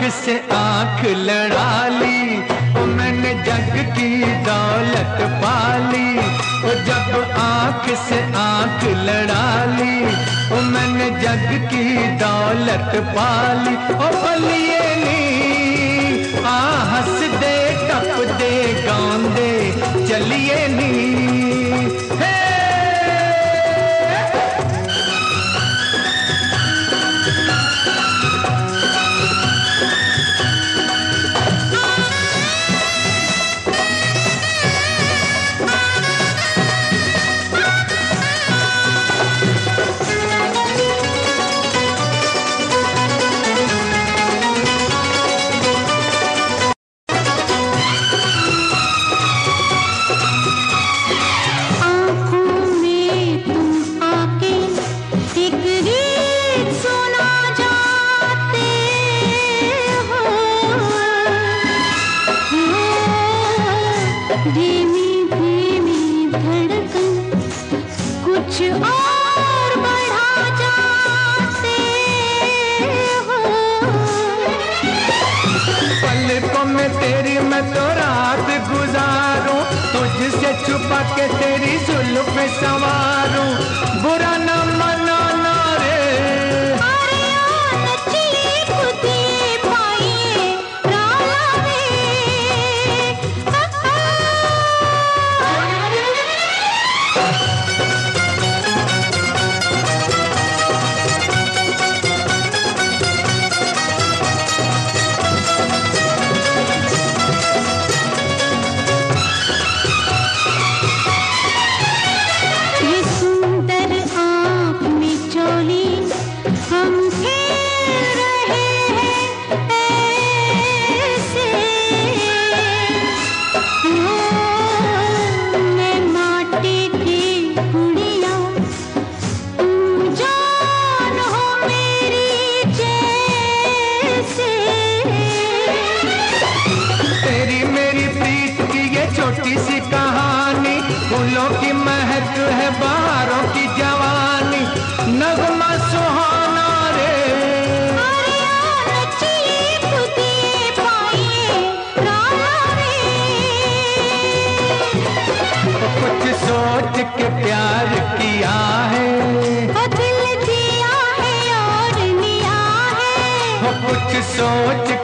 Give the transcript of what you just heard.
आँख से आँख लड़ा ली ओ मैंने जग की दौलत पाली ओ जब आँख से आँख लड़ा ली ओ मैंने जग की दौलत पाली ओ बलिए नी, आ हंस दे, टप दे गांदे चलिए नी। धीमी धीमी धड़कन कुछ और बढ़ा जाते हो। पलकों में तेरी मैं तो रात गुजारूं, तुझसे छुपा के तेरी जुल्फ संवारूं। बुरा न मनाना सी कहानी फूलों की महक है बहारों की जवानी नगमा सुहाना रे। कुछ सोच के प्यार किया है। हो कुछ सोच के प्यार किया